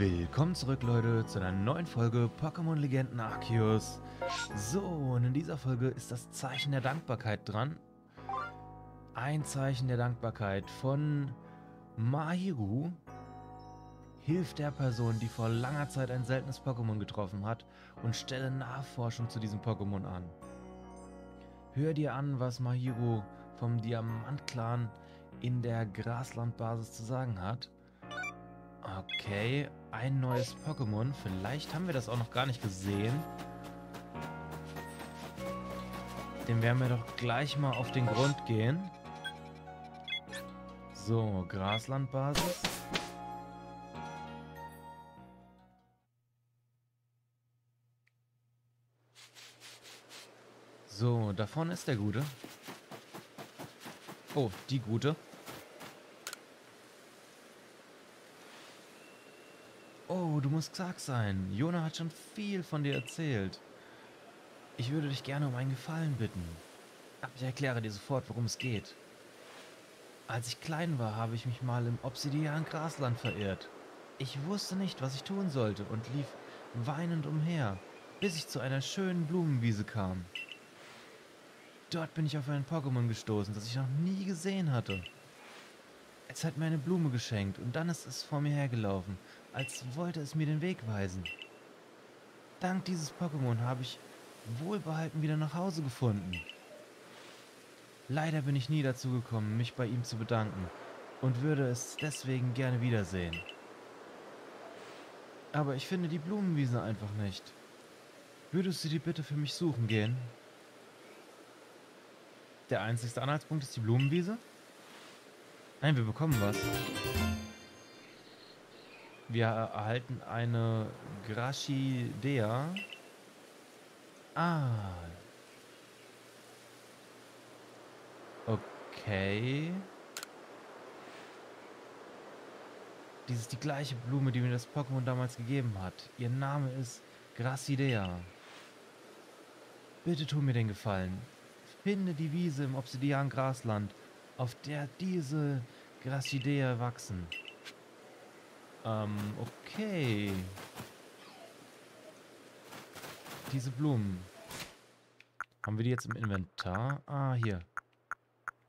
Willkommen zurück, Leute, zu einer neuen Folge Pokémon Legenden Arceus. So, und in dieser Folge ist das Zeichen der Dankbarkeit dran. Ein Zeichen der Dankbarkeit von Mahiru hilft der Person, die vor langer Zeit ein seltenes Pokémon getroffen hat und stelle Nachforschung zu diesem Pokémon an. Hör dir an, was Mahiru vom Diamant-Clan in der Graslandbasis zu sagen hat. Okay, ein neues Pokémon. Vielleicht haben wir das auch noch gar nicht gesehen. Dem werden wir doch gleich mal auf den Grund gehen. So, Graslandbasis. So, da vorne ist der Gute. Oh, die Gute. Oh, du musst Xark sein. Jona hat schon viel von dir erzählt. Ich würde dich gerne um einen Gefallen bitten. Aber ich erkläre dir sofort, worum es geht. Als ich klein war, habe ich mich mal im Obsidian-Grasland verirrt. Ich wusste nicht, was ich tun sollte und lief weinend umher, bis ich zu einer schönen Blumenwiese kam. Dort bin ich auf ein Pokémon gestoßen, das ich noch nie gesehen hatte. Es hat mir eine Blume geschenkt und dann ist es vor mir hergelaufen, als wollte es mir den Weg weisen. Dank dieses Pokémon habe ich wohlbehalten wieder nach Hause gefunden. Leider bin ich nie dazu gekommen, mich bei ihm zu bedanken und würde es deswegen gerne wiedersehen. Aber ich finde die Blumenwiese einfach nicht. Würdest du die bitte für mich suchen gehen? Der einzigste Anhaltspunkt ist die Blumenwiese? Nein, wir bekommen was. Wir erhalten eine Grashidea. Ah. Okay. Dies ist die gleiche Blume, die mir das Pokémon damals gegeben hat. Ihr Name ist Grassidea. Bitte tu mir den Gefallen. Finde die Wiese im Obsidian-Grasland auf der diese Grassidea wachsen. Ähm, okay. Diese Blumen. Haben wir die jetzt im Inventar? Ah, hier.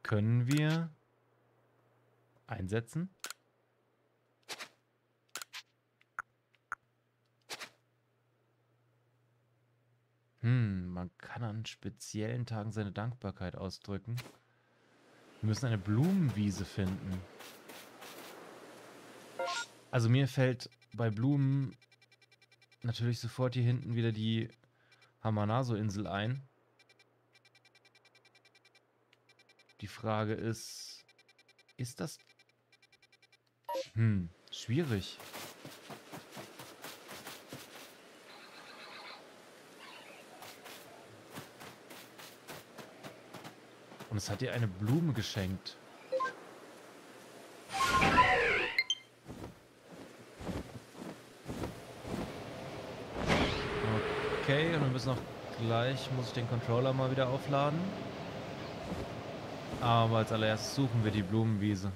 Können wir einsetzen? Hm, man kann an speziellen Tagen seine Dankbarkeit ausdrücken. Wir müssen eine Blumenwiese finden. Also mir fällt bei Blumen natürlich sofort hier hinten wieder die Hamanaso-Insel ein. Die Frage ist, ist das... Hm, schwierig. Und es hat ihr eine Blume geschenkt. Müssen auch gleich, muss ich den Controller mal wieder aufladen. Aber als allererstes suchen wir die Blumenwiese.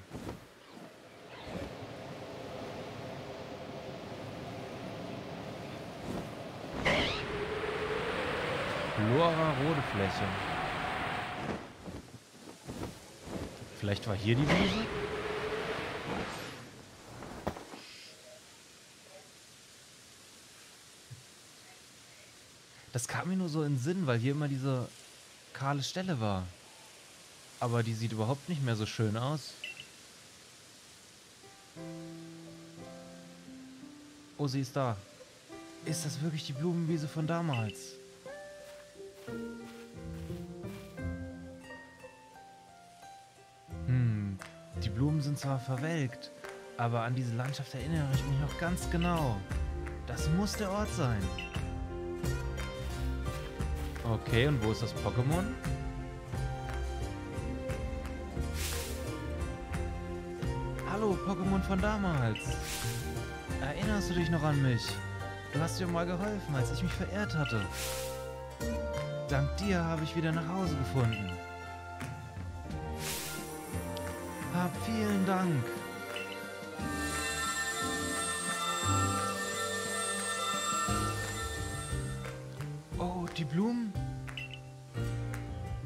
Flora rote Fläche. Vielleicht war hier die Wiese? Das kam mir nur so in den Sinn, weil hier immer diese kahle Stelle war. Aber die sieht überhaupt nicht mehr so schön aus. Oh, sie ist da. Ist das wirklich die Blumenwiese von damals? Blumen sind zwar verwelkt, aber an diese Landschaft erinnere ich mich noch ganz genau. Das muss der Ort sein. Okay, und wo ist das Pokémon? Hallo, Pokémon von damals. Erinnerst du dich noch an mich? Du hast dir mal geholfen, als ich mich verehrt hatte. Dank dir habe ich wieder nach Hause gefunden. Hab vielen Dank.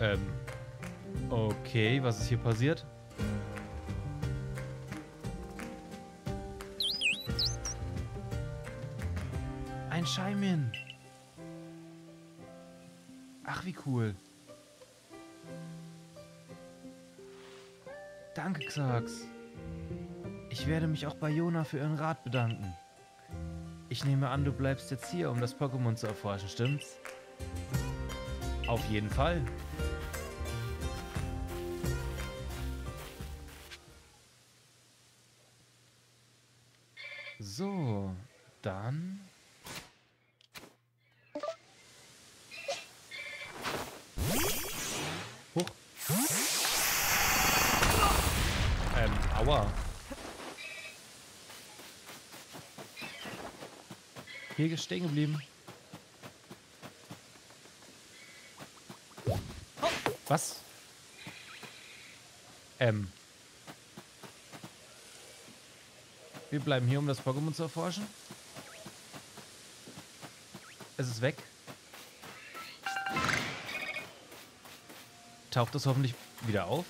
Ähm. Okay, was ist hier passiert? Ein Scheimin. Ach, wie cool. Danke, Xax. Ich werde mich auch bei Jona für ihren Rat bedanken. Ich nehme an, du bleibst jetzt hier, um das Pokémon zu erforschen, stimmt's? Auf jeden Fall. So, dann... Hoch. Ähm, aua. Hier stehen geblieben. Was? Ähm. Wir bleiben hier, um das Pokémon zu erforschen. Es ist weg. Taucht es hoffentlich wieder auf?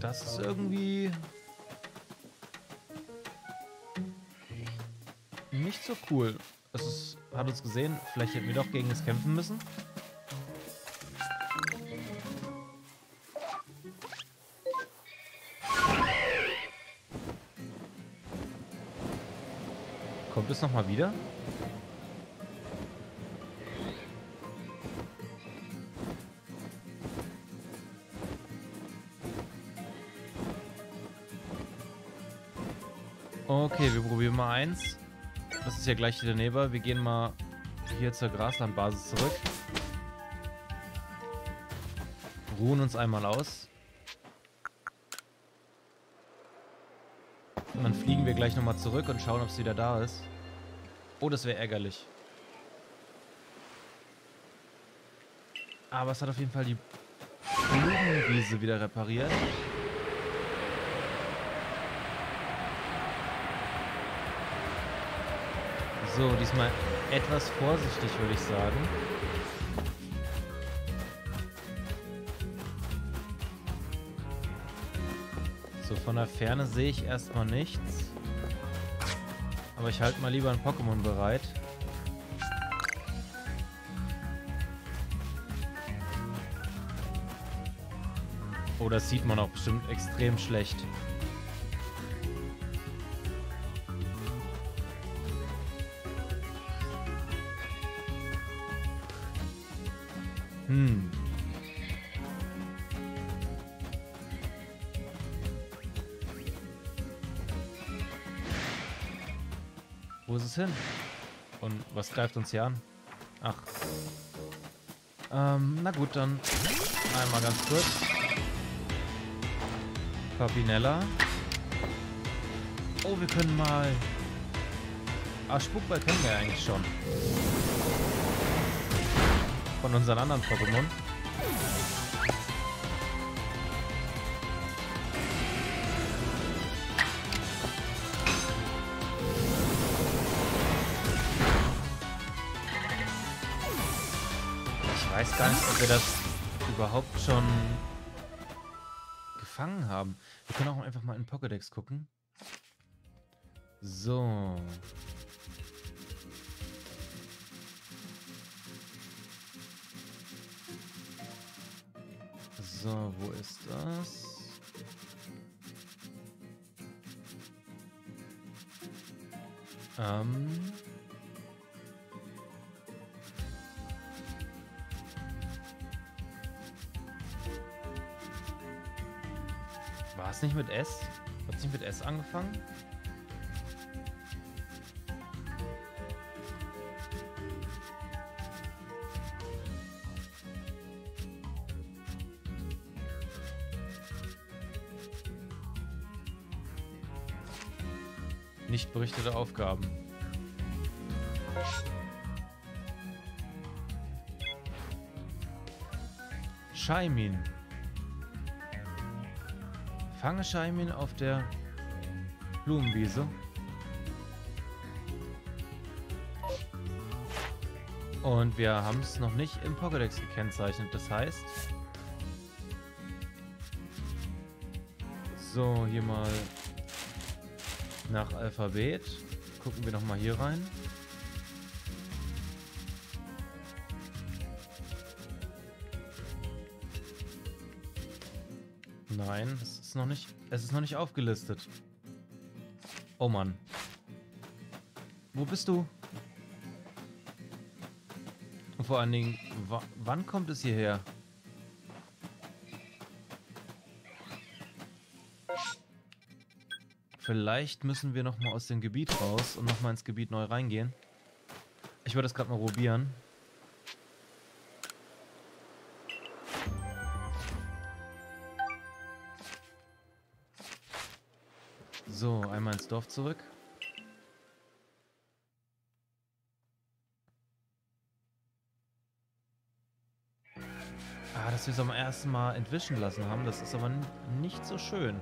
Das ist irgendwie nicht so cool. Es ist, hat uns gesehen, vielleicht hätten wir doch gegen es kämpfen müssen. Kommt es nochmal wieder? Okay, wir probieren mal eins. Das ist ja gleich wieder daneben. Wir gehen mal hier zur Graslandbasis zurück. Ruhen uns einmal aus. Und dann fliegen wir gleich nochmal zurück und schauen, ob es wieder da ist. Oh, das wäre ärgerlich. Aber es hat auf jeden Fall die Blumenwiese wieder repariert. So, diesmal etwas vorsichtig, würde ich sagen. Von der Ferne sehe ich erstmal nichts. Aber ich halte mal lieber ein Pokémon bereit. Oh, das sieht man auch bestimmt extrem schlecht. Hin? Und was greift uns hier an? Ach. Ähm, na gut, dann einmal ganz kurz. Papinella. Oh, wir können mal... Ah, Spukball kennen wir eigentlich schon von unseren anderen Pokémon. Wir das überhaupt schon gefangen haben. Wir können auch einfach mal in Pokédex gucken. So. So, wo ist das? Ähm. Es nicht mit S? Hat es nicht mit S angefangen? Nicht berichtete Aufgaben. Scheimin. Fange Scheimin auf der Blumenwiese. Und wir haben es noch nicht im Pokédex gekennzeichnet. Das heißt... So, hier mal nach Alphabet. Gucken wir nochmal hier rein. Nein, ist noch nicht. Es ist noch nicht aufgelistet. Oh Mann. Wo bist du? Und vor allen Dingen, wann kommt es hierher? Vielleicht müssen wir nochmal aus dem Gebiet raus und nochmal ins Gebiet neu reingehen. Ich wollte das gerade mal probieren. So, einmal ins Dorf zurück. Ah, dass wir es am ersten Mal entwischen lassen haben, das ist aber nicht so schön.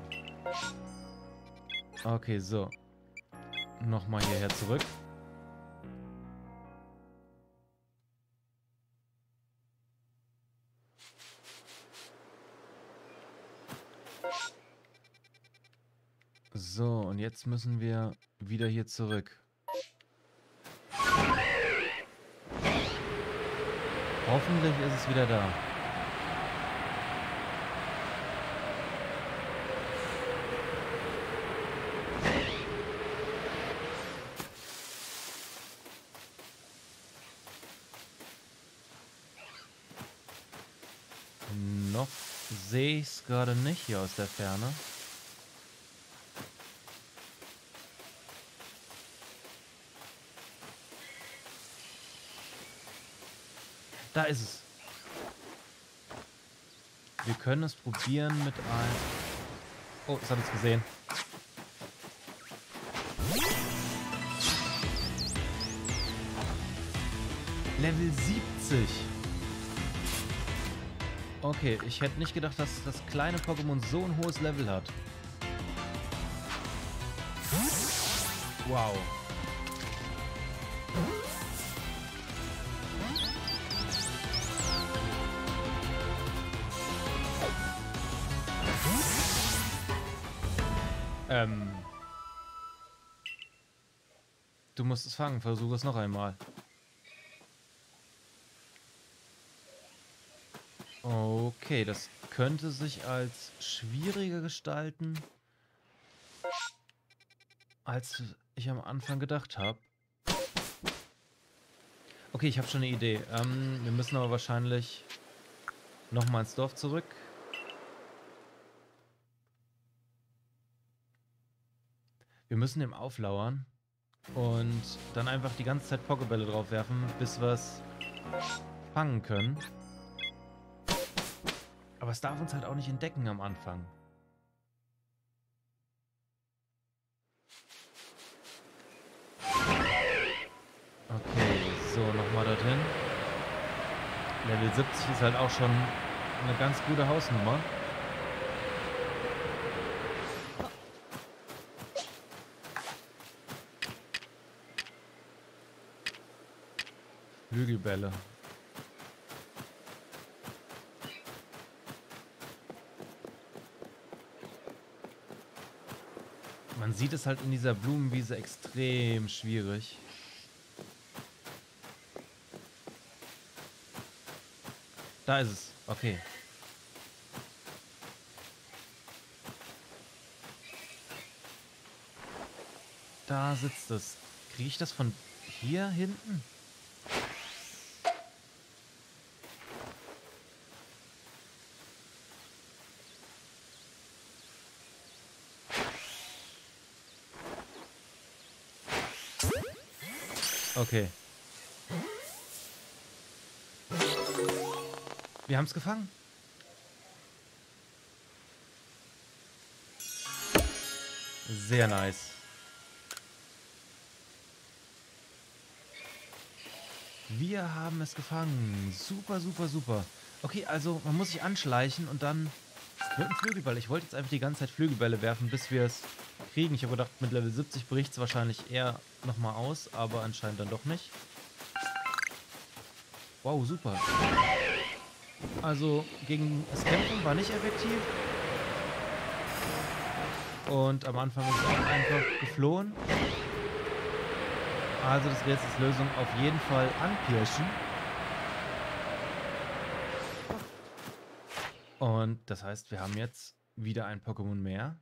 Okay, so. Nochmal hierher zurück. So, und jetzt müssen wir wieder hier zurück. Hoffentlich ist es wieder da. Noch sehe ich es gerade nicht hier aus der Ferne. Da ist es. Wir können es probieren mit einem... Oh, das habe ich gesehen. Level 70. Okay, ich hätte nicht gedacht, dass das kleine Pokémon so ein hohes Level hat. Wow. Ähm. Du musst es fangen. Versuch es noch einmal. Okay, das könnte sich als schwieriger gestalten, als ich am Anfang gedacht habe. Okay, ich habe schon eine Idee. Ähm, wir müssen aber wahrscheinlich nochmal ins Dorf zurück. Wir müssen dem auflauern und dann einfach die ganze Zeit Pokebälle drauf werfen, bis wir es fangen können. Aber es darf uns halt auch nicht entdecken am Anfang. Okay, so, nochmal dorthin. Level 70 ist halt auch schon eine ganz gute Hausnummer. Flügelbälle. Man sieht es halt in dieser Blumenwiese extrem schwierig. Da ist es. Okay. Da sitzt es. Kriege ich das von hier hinten? Okay. Wir haben es gefangen. Sehr nice. Wir haben es gefangen. Super, super, super. Okay, also man muss sich anschleichen und dann Mit dem Flügelball. Ich wollte jetzt einfach die ganze Zeit Flügelbälle werfen, bis wir es kriegen. Ich habe gedacht, mit Level 70 bricht es wahrscheinlich eher nochmal aus, aber anscheinend dann doch nicht. Wow, super. Also gegen das Kämpfen war nicht effektiv. Und am Anfang ist es einfach geflohen. Also das Rätsels Lösung auf jeden Fall anpirschen. Und das heißt, wir haben jetzt wieder ein Pokémon mehr.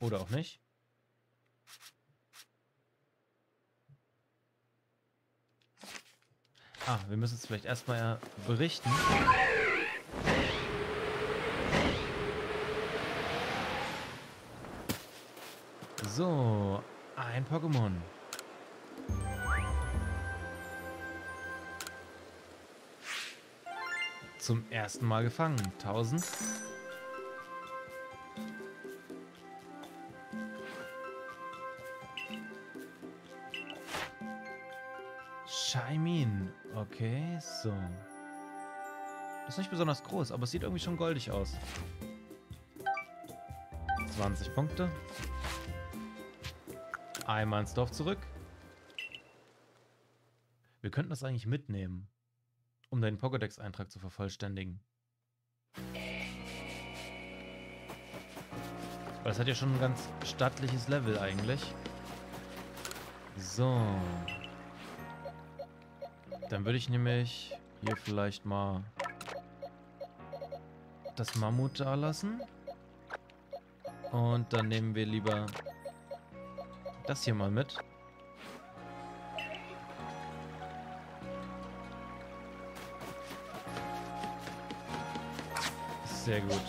Oder auch nicht. Ah, wir müssen es vielleicht erstmal berichten. So, ein Pokémon. Zum ersten Mal gefangen. 1000. Shaimin. Okay, so. Das ist nicht besonders groß, aber es sieht irgendwie schon goldig aus. 20 Punkte. Einmal ins Dorf zurück. Wir könnten das eigentlich mitnehmen, um deinen Pokédex-Eintrag zu vervollständigen. Weil es hat ja schon ein ganz stattliches Level eigentlich. So. Dann würde ich nämlich hier vielleicht mal das Mammut da lassen. Und dann nehmen wir lieber das hier mal mit. Sehr gut.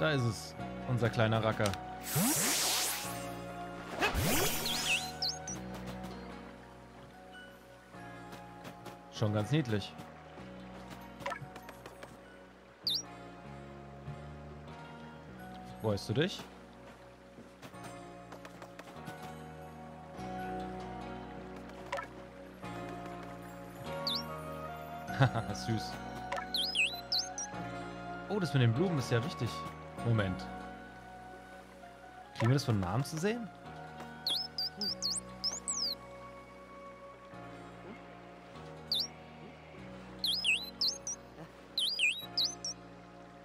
Da ist es, unser kleiner Racker. Schon ganz niedlich. Freust du dich? süß. Oh, das mit den Blumen ist ja wichtig. Moment. Kriegen wir das von Namen zu sehen?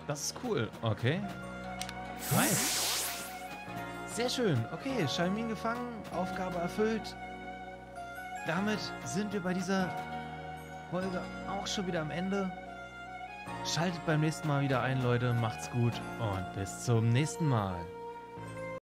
Das ist cool. Okay. Nice. Sehr schön. Okay, Shalmin gefangen. Aufgabe erfüllt. Damit sind wir bei dieser Folge auch schon wieder am Ende. Schaltet beim nächsten Mal wieder ein, Leute. Macht's gut und bis zum nächsten Mal.